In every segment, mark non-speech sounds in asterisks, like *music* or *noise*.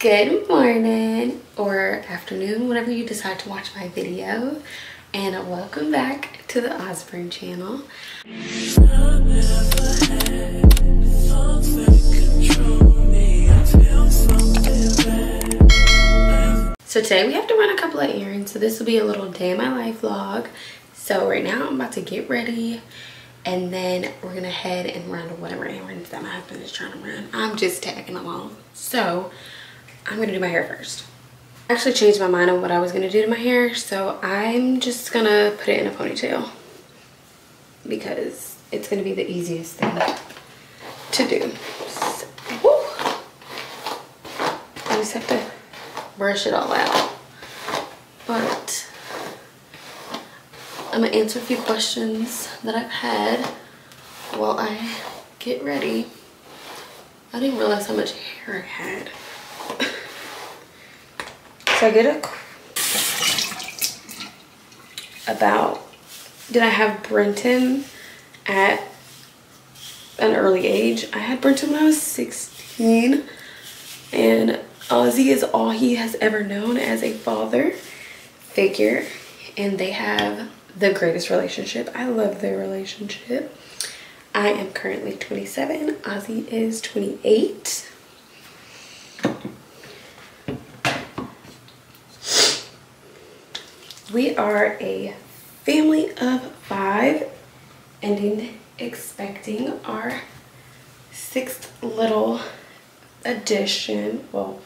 Good morning or afternoon, whenever you decide to watch my video. And welcome back to the Osburn channel. So today we have to run a couple of errands. So this will be a little day in my life vlog. So right now I'm about to get ready and then we're gonna head and run whatever errands that my husband is trying to run. I'm just tagging along. So I'm gonna do my hair first. I actually changed my mind on what I was gonna do to my hair. So I'm just gonna put it in a ponytail because it's gonna be the easiest thing to do. So, I just have to brush it all out. But I'm gonna answer a few questions that I've had while I get ready. I didn't realize how much hair I had. So I get a about did I have Brenton at an early age? I had Brenton when I was 16 and Ozzie is all he has ever known as a father figure and they have the greatest relationship. I love their relationship. I am currently 27. Ozzie is 28. We are a family of five ending expecting our sixth little addition. Well,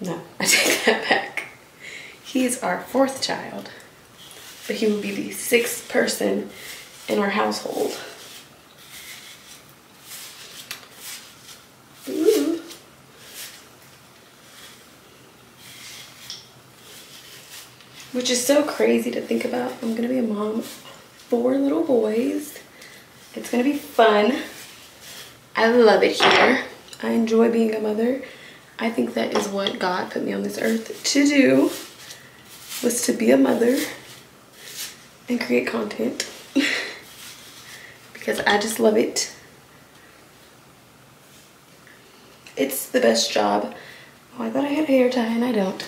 no, *laughs* I take that back. He's our fourth child, but he will be the sixth person in our household. Ooh. Which is so crazy to think about. I'm gonna be a mom of four little boys. It's gonna be fun. I love it here. I enjoy being a mother. I think that is what God put me on this earth to do, was to be a mother and create content. *laughs* because I just love it. It's the best job. Oh, I thought I had a hair tie and I don't.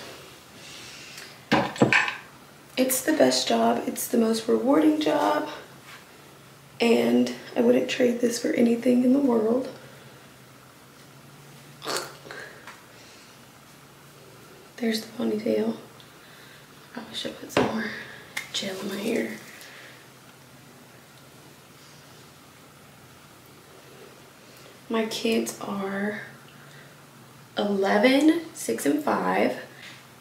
It's the best job. It's the most rewarding job. And I wouldn't trade this for anything in the world. There's the ponytail. I probably should put some more gel in my hair. My kids are 11, 6, and 5.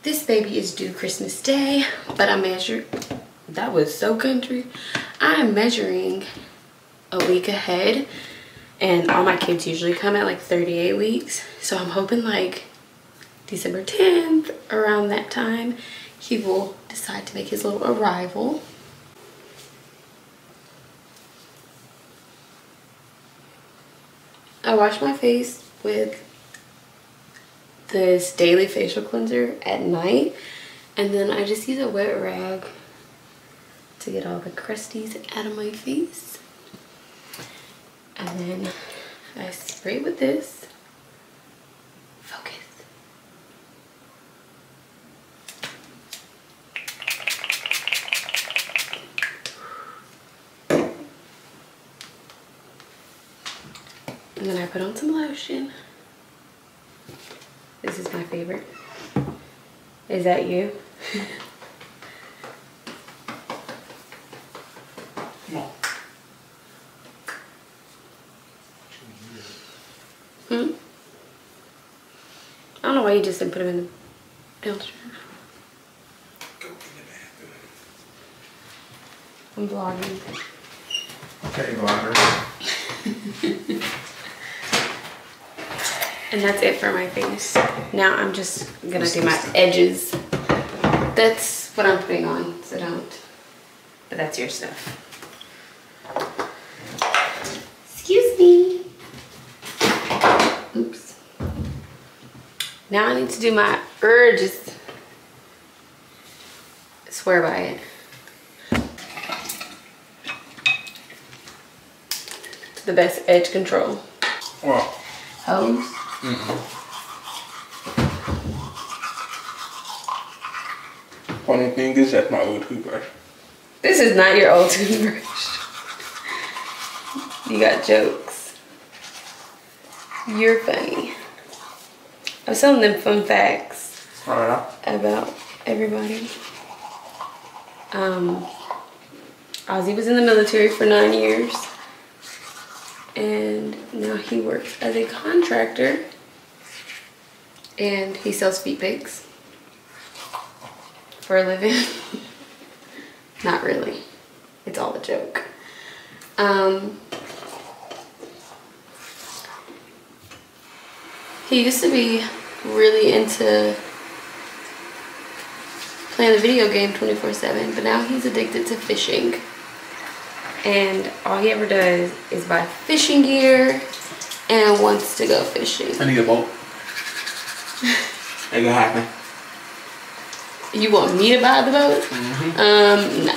This baby is due Christmas Day, but I measured, that was so country. I am measuring a week ahead and all my kids usually come at like 38 weeks. So I'm hoping like December 10th, around that time, he will decide to make his little arrival. I wash my face with this daily facial cleanser at night and then I just use a wet rag to get all the crusties out of my face. And then I spray with this. Focus. And then I put on some lotion favorite. Is that you? hmm? I don't know why you just didn't put him in the dumpster. I'm vlogging. Okay, vlogger. *laughs* And that's it for my face. Now I'm just gonna do my edges. That's what I'm putting on, so don't. But that's your stuff. Excuse me. Oops. Now I need to do my urges. Swear by it. The best edge control. Well, Hose. Mm -mm. Funny thing is, that's my old toothbrush. This is not your old toothbrush. you got jokes. You're funny. I'm telling them fun facts right. about everybody. Um, Ozzie was in the military for nine years. And now he works as a contractor. And he sells feet pics for a living. *laughs* Not really. It's all a joke. Um, he used to be really into playing the video game 24 7 but now he's addicted to fishing and all he ever does is buy fishing gear and wants to go fishing I need a boat. Ain't gonna happen. you want me to buy the boat um no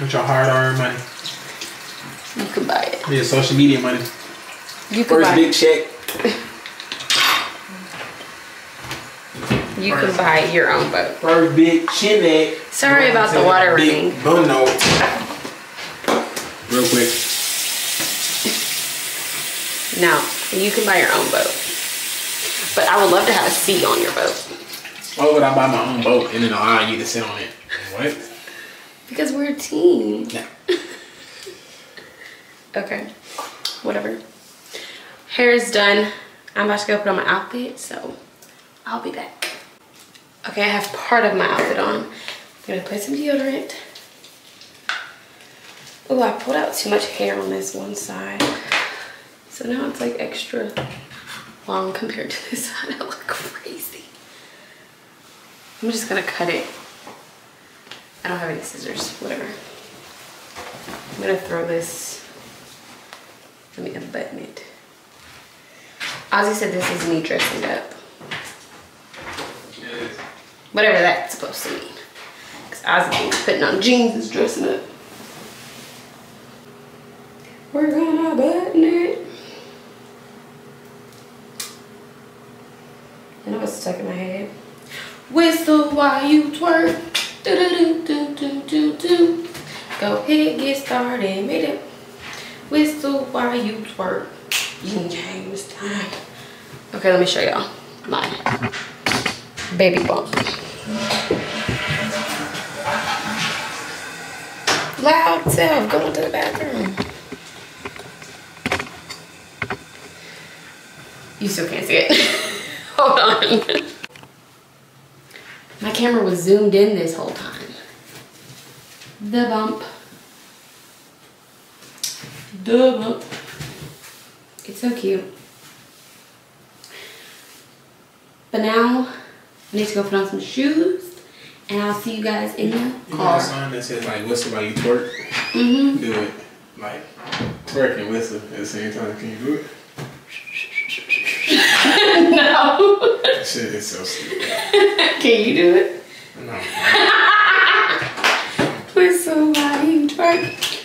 With your hard earned money. you can buy it Your social media money. you can First buy big check. you can buy your own boat First big chin egg. Sorry about the water running. Big bun note. Real quick. no you can buy your own boat but i would love to have a seat on your boat Why would I buy my own boat and then allow you to sit on it? What? because we're a team Yeah. *laughs* Okay, whatever. Hair is done. I'm about to go put on my outfit, so I'll be back. Okay, I have part of my outfit on. I'm gonna put some deodorant. Oh, I pulled out too much hair on this one side. So now it's like extra long compared to *laughs* this side. I look crazy. I'm just gonna cut it. I don't have any scissors, whatever. I'm gonna throw this let me unbutton it. Ozzie said this is me dressing up. Whatever that's supposed to mean. Because Ozzie thinks putting on jeans is dressing up. We're gonna button it. I know it's stuck in my head. Whistle while you twerk. Do do do do do do do. Go ahead, get started, made it. Whistle while you twerk. Yin yang this time. Okay, let me show y'all my baby bump. Loud self going to the bathroom. You still can't see it. *laughs* Hold on. My camera was zoomed in this whole time. The bump. The bump. It's so cute. But now, I need to go put on some shoes. And I'll see you guys in the You got a sign that says like whistle while you twerk. Mm-hmm. Do it. Like twerk and whistle at the same time. Can you do it? no. That shit is so stupid. *laughs* Can you do it? No. Whistle while you twerk.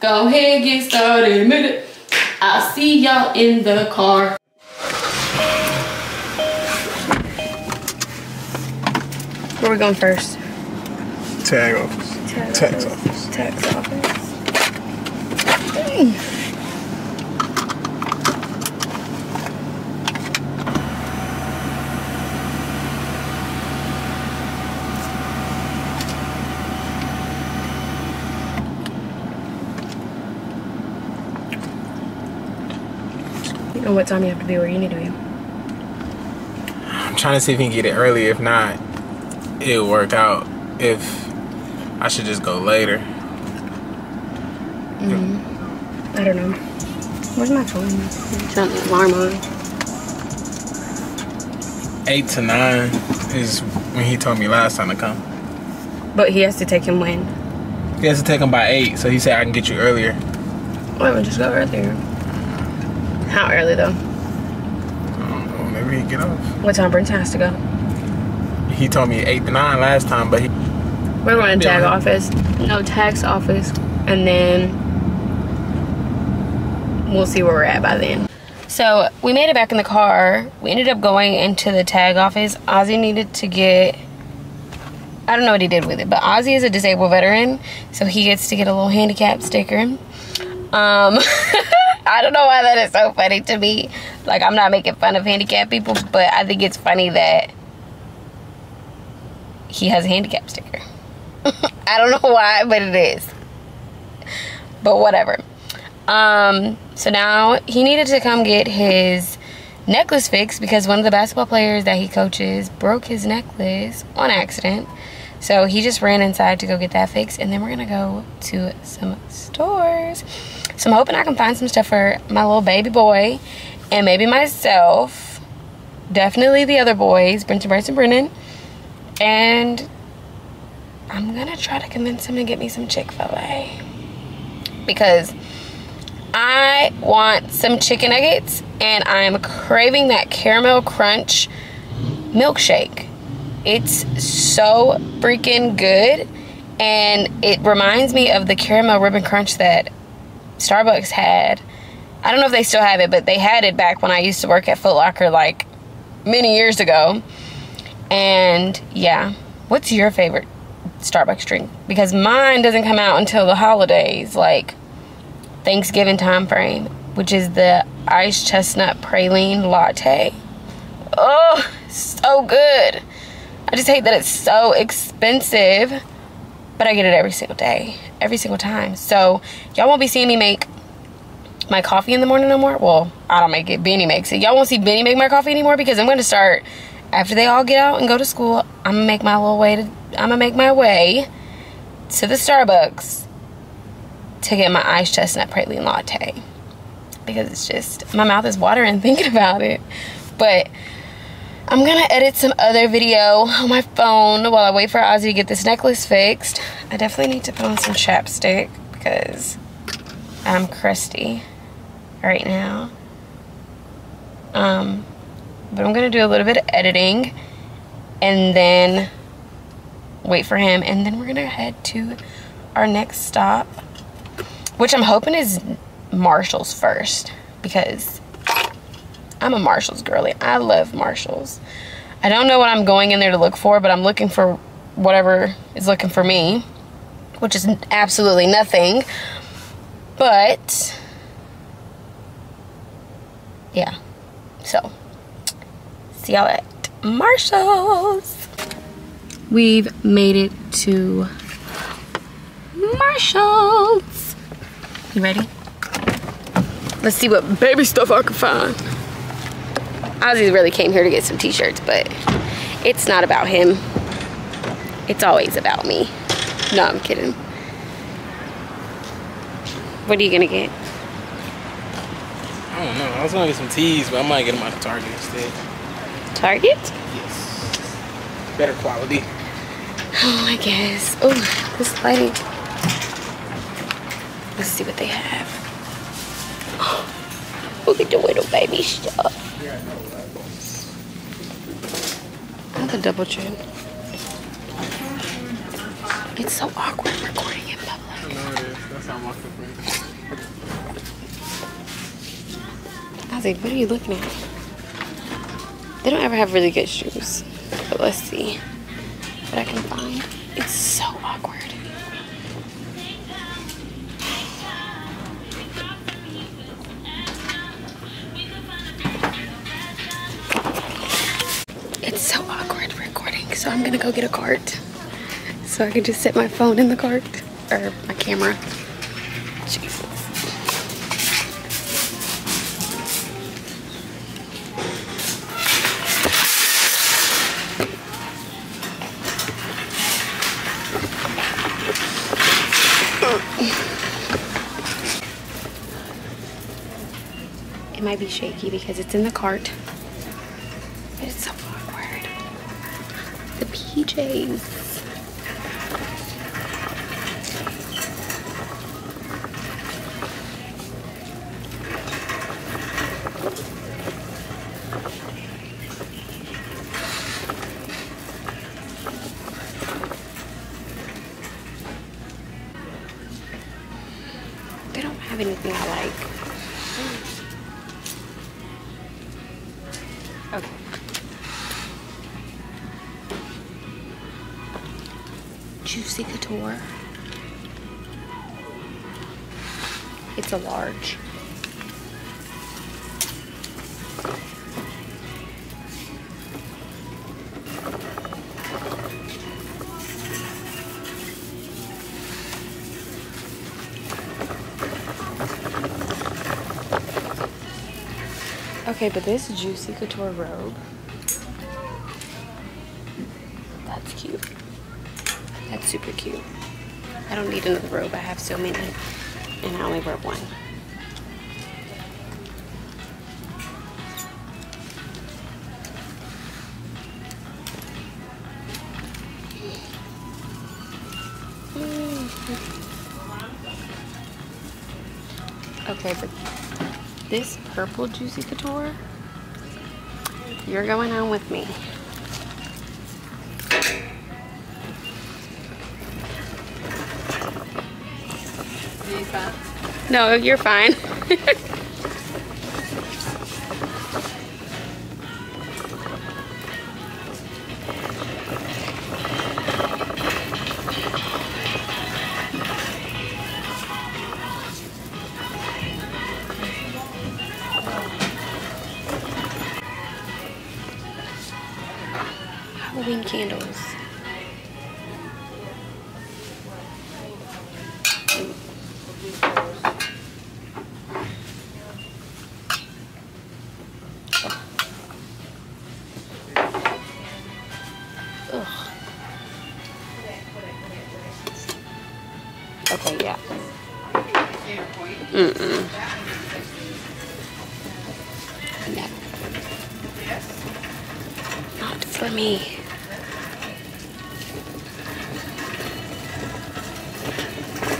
Go ahead, get started, minute. I'll see y'all in the car. Where we going first? Tag office. Tax office. Tax office. You know what time you have to be where you need to be. I'm trying to see if we can get it early. If not, it'll work out. If I should just go later. Mm-hmm. I don't know. Where's my phone? Turn the alarm on. Eight to nine is when he told me last time to come. But he has to take him when? He has to take him by eight, so he said I can get you earlier. Why don't we just go earlier? How early though? I maybe he get off. What time Brenton has to go? He told me eight to nine last time, but he We're going to tag right. office. No, tax office. And then we'll see where we're at by then. So we made it back in the car. We ended up going into the tag office. Ozzie needed to get I don't know what he did with it, but Ozzie is a disabled veteran, so he gets to get a little handicap sticker. Um, *laughs* I don't know why that is so funny to me. Like, I'm not making fun of handicapped people, but I think it's funny that he has a handicap sticker. *laughs* I don't know why, but it is. But whatever. Um, so now he needed to come get his necklace fixed because one of the basketball players that he coaches broke his necklace on accident. So he just ran inside to go get that fixed, and then we're gonna go to some stores. So I'm hoping I can find some stuff for my little baby boy and maybe myself. Definitely the other boys, Brenton, Bryce, and Brennan. And I'm gonna try to convince him to get me some Chick-fil-A. Because I want some chicken nuggets and I'm craving that caramel crunch milkshake. It's so freaking good. And it reminds me of the caramel ribbon crunch that Starbucks had. I don't know if they still have it, but they had it back when I used to work at Foot Locker like many years ago. And yeah, what's your favorite Starbucks drink? Because mine doesn't come out until the holidays, like Thanksgiving time frame, which is the iced chestnut praline latte. Oh, so good. I just hate that it's so expensive, but I get it every single day, every single time. So y'all won't be seeing me make my coffee in the morning no more. Well, I don't make it. Benny makes it. Y'all won't see Benny make my coffee anymore because I'm going to start after they all get out and go to school. I'm gonna make my little way to. I'm gonna make my way to the Starbucks to get my iced chestnut praline latte because it's just my mouth is watering *laughs* thinking about it. But I'm gonna edit some other video on my phone while I wait for Ozzie to get this necklace fixed. I definitely need to put on some chapstick because I'm crusty right now. Um, but I'm gonna do a little bit of editing and then wait for him and then we're gonna head to our next stop which I'm hoping is Marshall's first because I'm a Marshalls girly. I love Marshalls. I don't know what I'm going in there to look for, but I'm looking for whatever is looking for me, which is absolutely nothing. But, yeah. So, see y'all at Marshalls. We've made it to Marshalls. You ready? Let's see what baby stuff I can find. Ozzie really came here to get some t-shirts, but it's not about him. It's always about me. No, I'm kidding. What are you gonna get? I don't know. I was gonna get some teas, but I might get them out of Target instead. Target? Yes. Better quality. Oh, I guess. Oh, this lighting. Let's see what they have. *gasps* Look at the little baby stuff. I have a double chin. It's so awkward recording in public. I know it is. That's how I'm walking I was like, what are you looking at? They don't ever have really good shoes. But let's see what I can find. It's so awkward. It's so awkward recording, so I'm gonna go get a cart. So I can just set my phone in the cart, or my camera. Jesus. It might be shaky because it's in the cart. But it's so awkward. The PJs. Couture. It's a large. Okay, but this Juicy Couture robe, super cute. I don't need another robe. I have so many, and I only wear one. Mm-hmm. Okay, but this purple Juicy Couture, you're going on with me. No, you're fine. *laughs* Mm-mm. No. Not for me.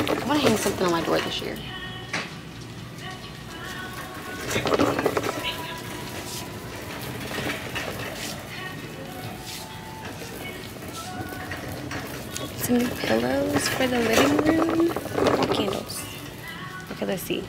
I want to hang something on my door this year. Some new pillows for the living room. Okay, let's see.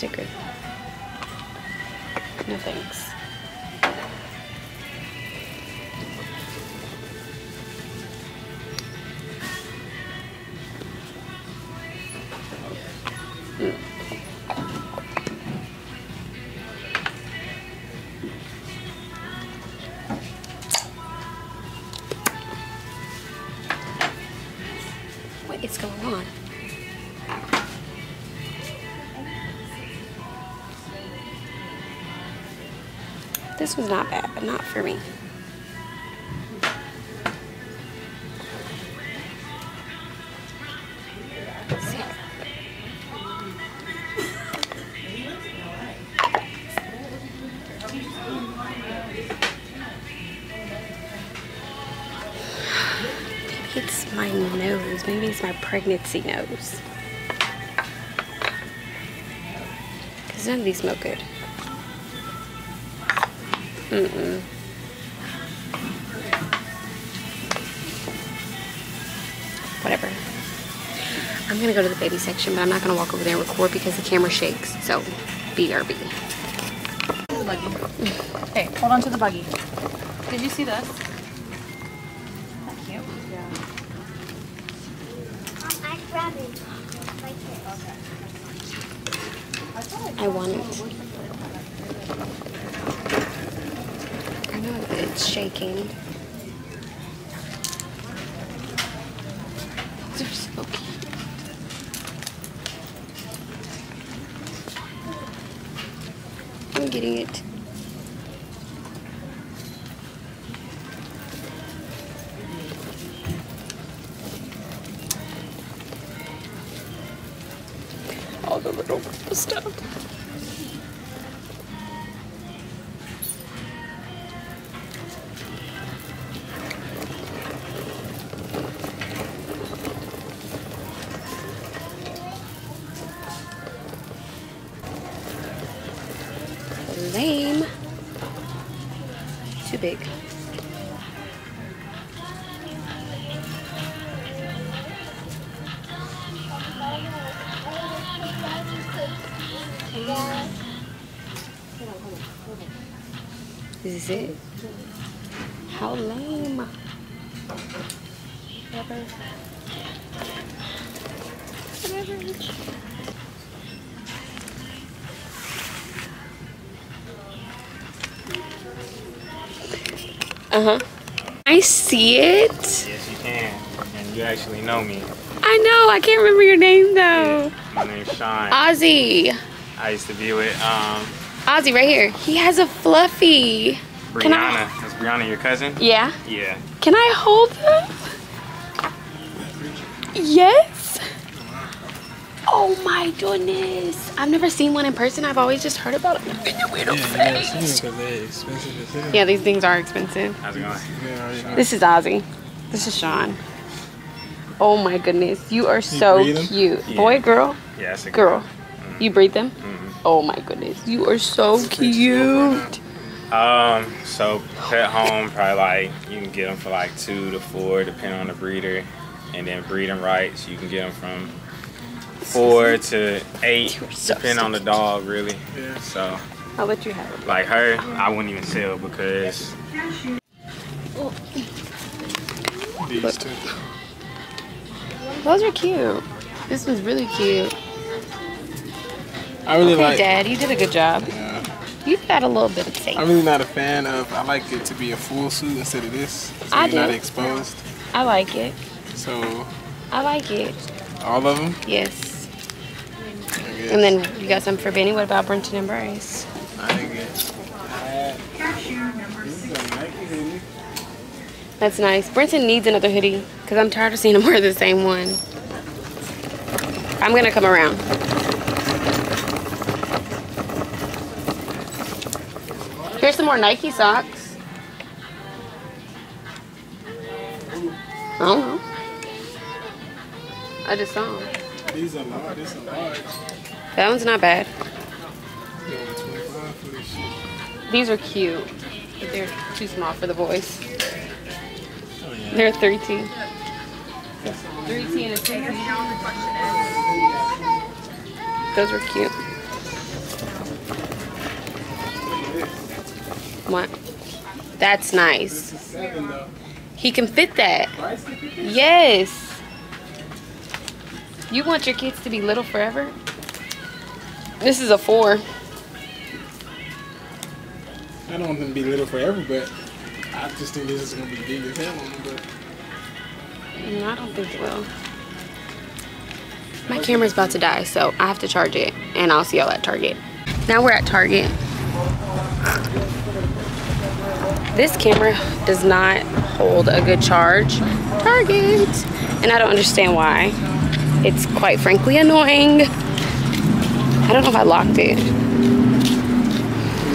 Sticker. No thanks. This was not bad, but not for me. Maybe it's my nose. Maybe it's my pregnancy nose. Because none of these smell good. Mm-mm. Whatever. I'm gonna go to the baby section, but I'm not gonna walk over there and record because the camera shakes. So, BRB. Okay, hold on to the buggy. Did you see this? That cute. I grab it. I want it. Know it's shaking. Is it? How lame. Whatever. Whatever. Uh huh. I see it. Yes, you can. And you actually know me. I know. I can't remember your name though. My name's Sean. Ozzie. I used to be with um, Ozzie right here. He has a fluffy. Can I- Brianna. Is Brianna your cousin? Yeah. Yeah. Can I hold him? Yes. Oh my goodness. I've never seen one in person. I've always just heard about them in the window face. Yeah, these things are expensive. How's it going? This is Ozzie. This is Sean. Oh my goodness. You are so breed 'em? cute. Yeah. Boy, girl, Yeah, it's a girl. You breed them? Mhm. Oh my goodness. You are so cute. Um, so pet home, probably like you can get them for like two to four, depending on the breeder, and then breeding rights, you can get them from four to eight, You are so depending on the dog, really. So, I'll let you have it. like her, I wouldn't even sell because These two. Those are cute. This was really cute. I really Okay, like. Dad, you did a good job. You got a little bit of tape. I'm really not a fan of. I like it to be a full suit instead of this, so I you're not do. exposed. I like it. So I like it. all of them. Yes. And then you got some for Benny. What about Brenton and Bryce? I guess. This is a Nike hoodie. That's nice. Brenton needs another hoodie because I'm tired of seeing him wear the same one. I'm gonna come around. Here's some more Nike socks. I don't know. I just saw them. These are large. This is large. That one's not bad. You know, 25 for this shit. These are cute, but they're too small for the boys. Oh yeah. They're 13. 3T and a 2T. Those were cute. What? That's nice. He can fit that. Bryce can fit this? Yes. You want your kids to be little forever? This is a four. I don't want them to be little forever, but I just think this is gonna be big as hell on them. But Mm, I don't think it will. My camera's about to die, so I have to charge it, and I'll see y'all at Target. Now we're at Target. This camera does not hold a good charge. Target! And I don't understand why. It's quite frankly annoying. I don't know if I locked it. you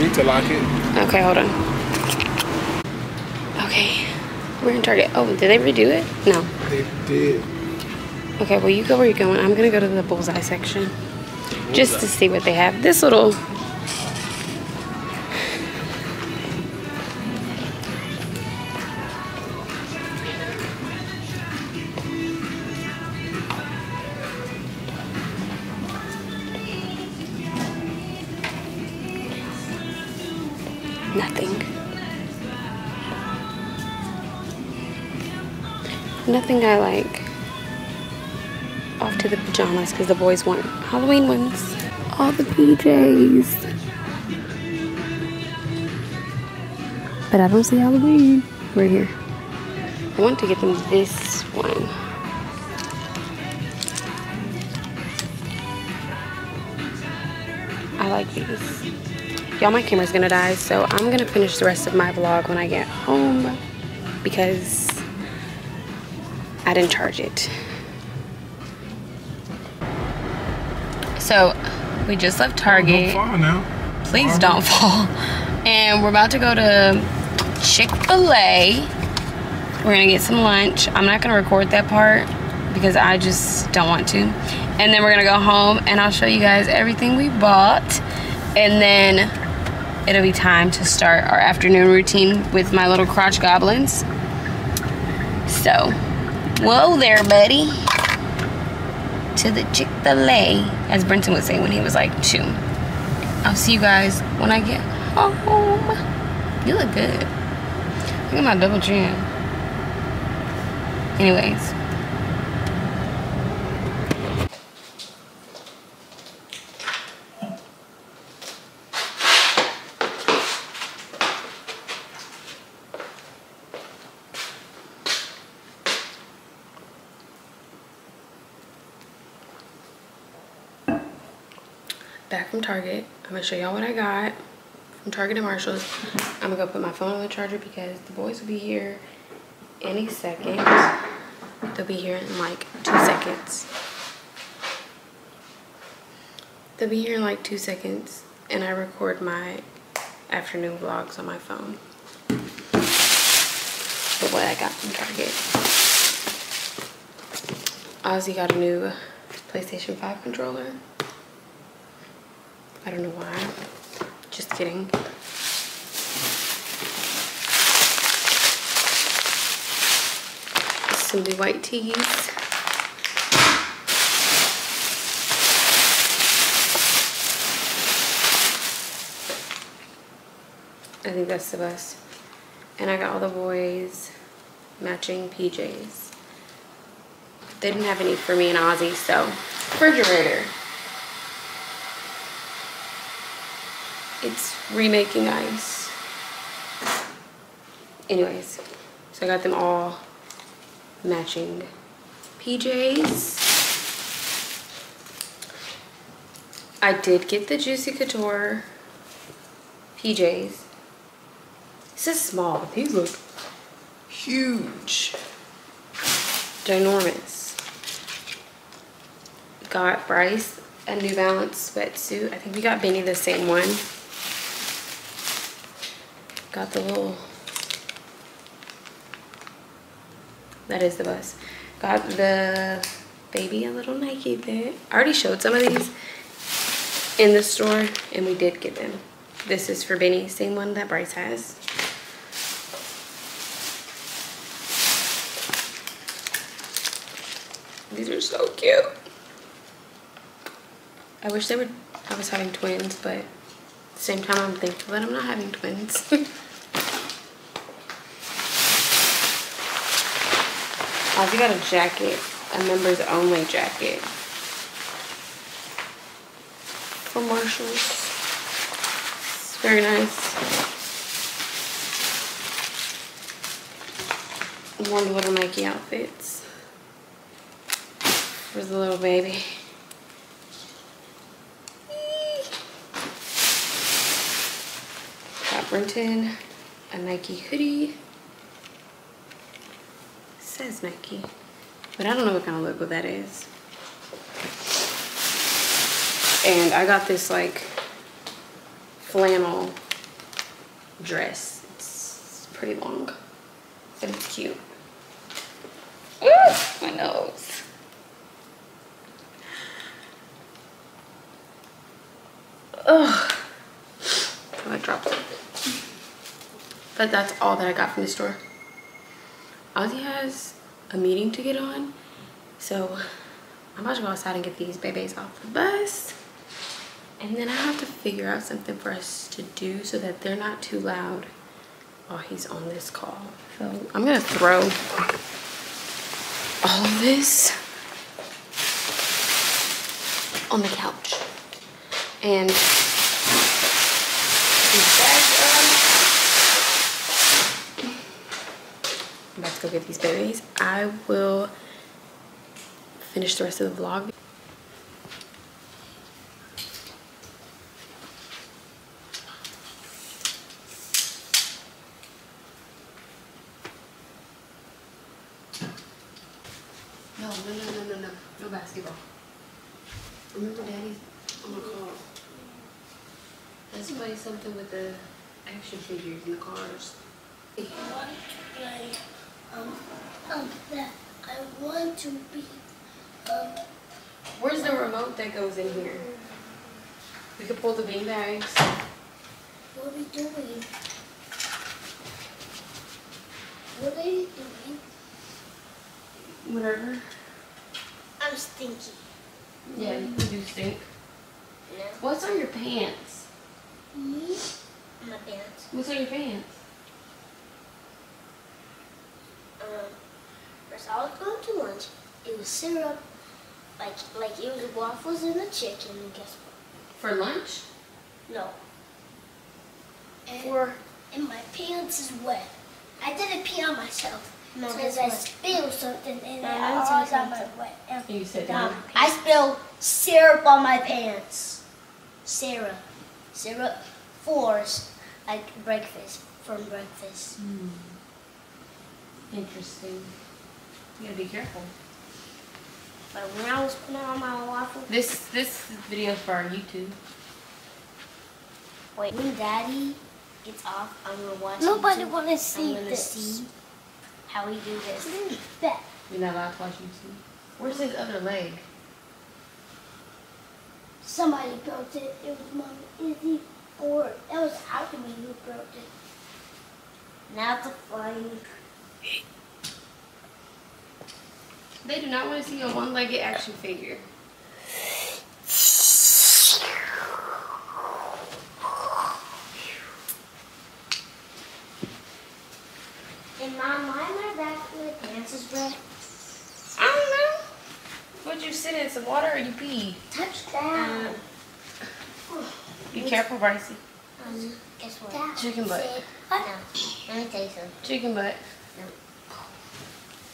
need to lock it. Okay, hold on. Okay, we're in Target. Oh, did they redo it? No. They did. Okay, well, you go where you're going. I'm gonna go to the bullseye section just to see what they have. This little. Nothing. Nothing I like off to the pajamas because the boys want Halloween ones. All the PJs. But I don't see Halloween. Right here. I want to get them this one. I like these. Y'all, my camera's gonna die, so I'm gonna finish the rest of my vlog when I get home because I didn't charge it. So we just left Target. Don't fall now. Please don't fall. And we're about to go to Chick-fil-A. We're gonna get some lunch. I'm not gonna record that part because I just don't want to. And then we're gonna go home and I'll show you guys everything we bought. And then it'll be time to start our afternoon routine with my little crotch goblins. So, whoa there, buddy. To the Chick fil A, as Brenton would say when he was like two. I'll see you guys when I get home. You look good. Look at my double chin. Anyways. Back from Target. I'm gonna show y'all what I got from Target and Marshalls. I'm gonna go put my phone on the charger because the boys will be here any second. They'll be here in like two seconds. They'll be here in like two seconds and I record my afternoon vlogs on my phone. But what I got from Target. Ozzie got a new PlayStation 5 controller. I don't know why. Just kidding. New white tees. I think that's the best. And I got all the boys matching PJs. They didn't have any for me and Ozzie, so refrigerator. It's remaking ice. Anyways, so I got them all matching PJs. I did get the Juicy Couture PJs. This is small, but these look huge. Ginormous. Got Bryce a New Balance sweatsuit. I think we got Benny the same one. Got the little, that is the bus. Got the baby a little Nike fit. I already showed some of these in the store and we did get them. This is for Benny, same one that Bryce has. These are so cute. I wish they were, I was having twins, but at the same time I'm thankful that I'm not having twins. *laughs* Ozzie got a jacket, a members only jacket from Marshalls. It's very nice. One little Nike outfits for the little baby. Brenton a Nike hoodie. Says Nike, but I don't know what kind of logo that is. And I got this like flannel dress. It's pretty long, but it's cute. Ooh, my nose. Ugh. I dropped it. But that's all that I got from the store. Ozzie has a meeting to get on. So I'm about to go outside and get these babies off the bus. And then I have to figure out something for us to do so that they're not too loud while he's on this call. So I'm gonna throw all this on the couch. And these bags are I'm about to go get these babies. I will finish the rest of the vlog. No, no, no, no, no, no. No basketball. Remember Daddy's on the call. Let's play something with the action figures and the cars. Like, um, um, that I want to be, um, Where's the remote that goes in here? We could pull the bean bags. What are we doing? What are you doing? Whatever. I'm stinky. Yeah, you do stink. No. What's on your pants? Me? My pants. What's on your pants? Um, first I was going to lunch. It was syrup. Like, like it was waffles and a chicken. And guess what? For lunch? No. For and my pants is wet. I didn't pee on myself. No, because I spilled something and No, me all got my wet. and You said down. down. I spilled syrup on my pants. Syrup. Syrup. Fours. Like breakfast. From breakfast. Hmm. Interesting. You gotta be careful. But when I was putting on my waffle, This this video's for our YouTube. wait, when Daddy gets off, I'm gonna watch. Nobody YouTube. wanna see I'm gonna this. see how we do this. Bet. You're not allowed to watch YouTube. Where's his other leg? Somebody built it. It was Mom Izzy, or it was Alchemy who built it. Now to find. They do not want to see a one-legged action figure. In my mind, my back of my pants is red. I don't know. Would you sit in some water or you pee? Touchdown. Be careful, Brycey. Um, guess what? Down. Chicken butt. Sit. No. Let me tell you something. Chicken butt. No.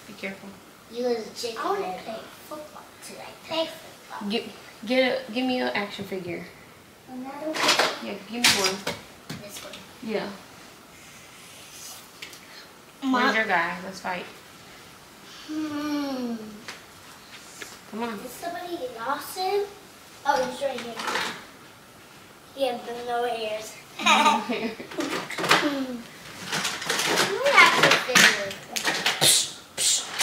Be careful. You was a chicken I wanna play football today. Play football. Get get a give me an action figure. Another one. Yeah, give me one. This one. Yeah. Where's your guy? Let's fight. Hmm. Come on. Is somebody lost him? Oh, he's right here. He has no ears. *laughs* *laughs* Hmm. What happened there?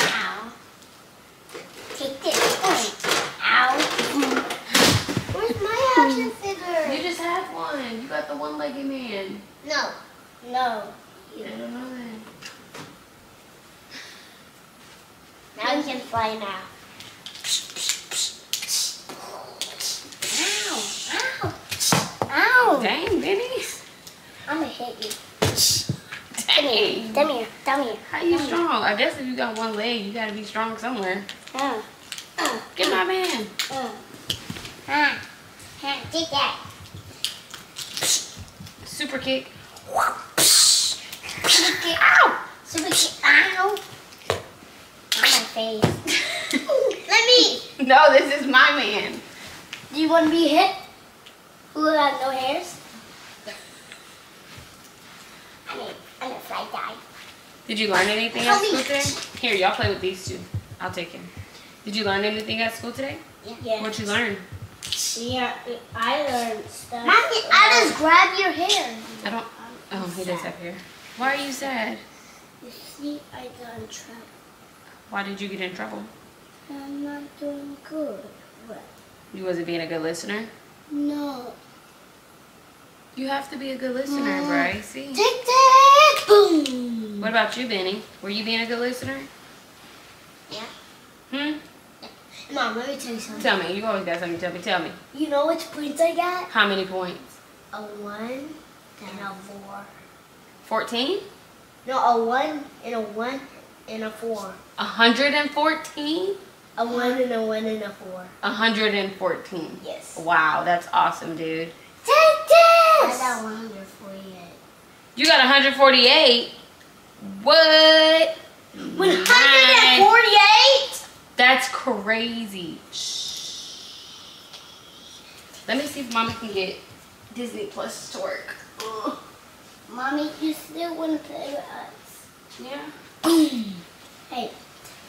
Ow. Take this. Ow. Where's my action figure? You just had one. You got the one-legged man. No. No. I don't know that. Now he now. Ow. Ow. Ow. Dang, Benny. I'm gonna hit you. Dang. Come here. Come here. How you strong? I guess if you got one leg, you gotta be strong somewhere. Oh. Oh. Get my man. Oh. Ah. Ah, Take that. Super kick. Super kick. Ow. Super kick. Ow. On my face. Let me. *laughs* No, this is my man. Do you want to be hit? Who has no hairs? *laughs* I'm gonna, I'm gonna fly die. Did you learn anything at school today? Here, y'all play with these two. I'll take him. Did you learn anything at school today? Yeah. What'd you learn? Yeah, I learned stuff. Mommy, I just grabbed your hair. I don't. Oh, he does have hair. Why are you sad? You see, I got in trouble. Why did you get in trouble? I'm not doing good. What? You wasn't being a good listener. No. You have to be a good listener, Bryce. See? Tic tac, boom. What about you, Benny? Were you being a good listener? Yeah. Hmm? Mom, let me tell you something. Tell me. You always got something to tell me. Tell me. You know which points I got? How many points? A one and a four. 14? No, a one and a one and a four. A 114? A one and a one and a four. 114. Yes. Wow, that's awesome, dude. Take this! I got 148. You got 148? What? 148? That's crazy. Shh. Let me see if Mama can get Disney Plus to work. Mommy, you still want to play with us? Yeah. Hey,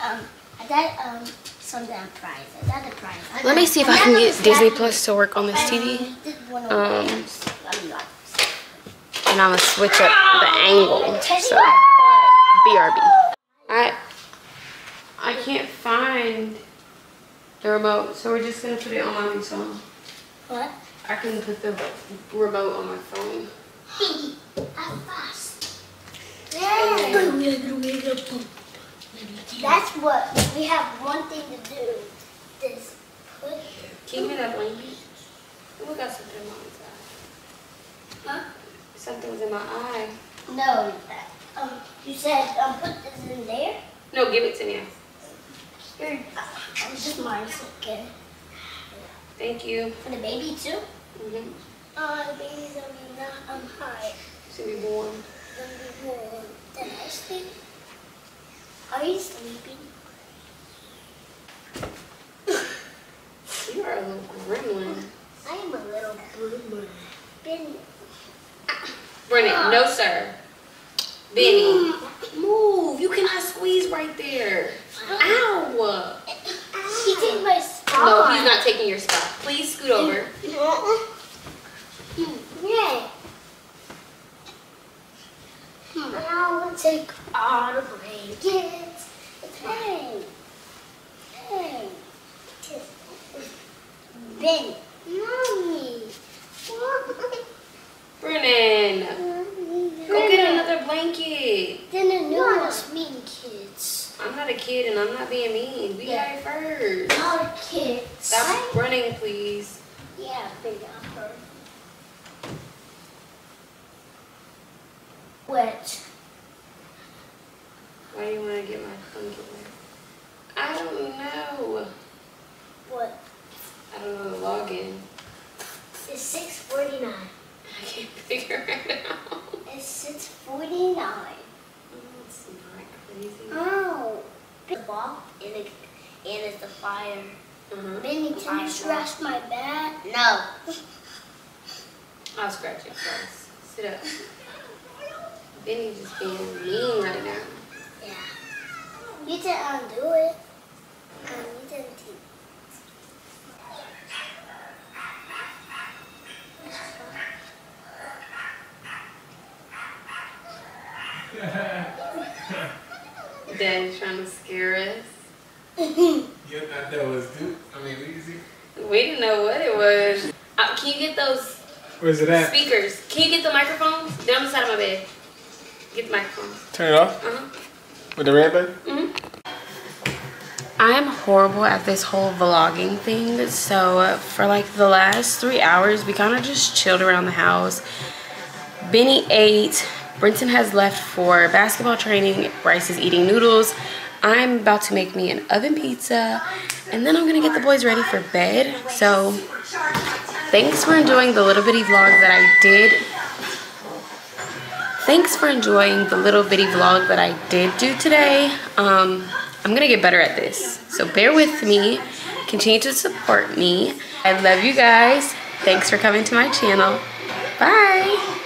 um, I got um something on prize. I got a Let me see if I can get Disney Plus to work on this TV. did one of Um, those. Let me watch. And I'm gonna switch up the angle. So. BRB. I I can't find the remote, so we're just gonna put it on my phone. What? I can put the remote on my phone. *laughs* How fast? That's what we have one thing to do. This put Can you give me that blanket? I got something in my eye. huh? Something was in my eye. No. Um, you said um put this in there. No, give it to me. Here, uh, this is mine. Okay. Thank you. For the baby too. Mm-hmm. Uh, the baby's gonna be not um high. Should be warm. Gonna be warm. Then I sleep. Are you sleeping? You are a little gremlin. I am a little boomer. Been Brennan, ah. no sir. Benny, mm. move. You cannot squeeze right there. Ow. He took my spot. No, he's not taking your spot. Please scoot over. Uh-uh. Yeah. Now we'll take all the blankets. Hey. Hey. Ben. Mommy. Brennan, go get another blanket. Then the new one's mean kids. I'm not a kid and I'm not being mean. Be Yeah. right first. Our kids. Stop running, please. Yeah, big upper. Wet. Why do you want to get my wet? I don't know. What? I don't know the login. It's six forty nine. I can't figure it out. It's six forty nine. Oh, it's not crazy. Oh. The ball and it, and it's the fire. Uh-huh. Benny, can you scratch my back? No. *laughs* I'll scratch it first. Sit up. *laughs* Benny just being mean right now. Yeah. You didn't undo it. Um, you didn't. t- Daddy's trying to scare us. Yeah, I know was good. I mean, easy. We didn't know what it was. Uh, can you get those Where's it at? speakers? Can you get the microphones? They're on the side of my bed. Get the microphones. Turn it off Uh-huh. with the red button. Horrible at this whole vlogging thing. So for like the last three hours, we kind of just chilled around the house. Benny ate. Brenton has left for basketball training. Bryce is eating noodles. I'm about to make me an oven pizza. And then I'm going to get the boys ready for bed. So thanks for enjoying the little bitty vlog that I did. Thanks for enjoying the little bitty vlog that I did do today. Um, I'm gonna get better at this. So bear with me. Continue to support me. I love you guys. Thanks for coming to my channel. Bye.